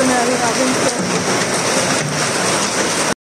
तो मैं अभी काफ़ी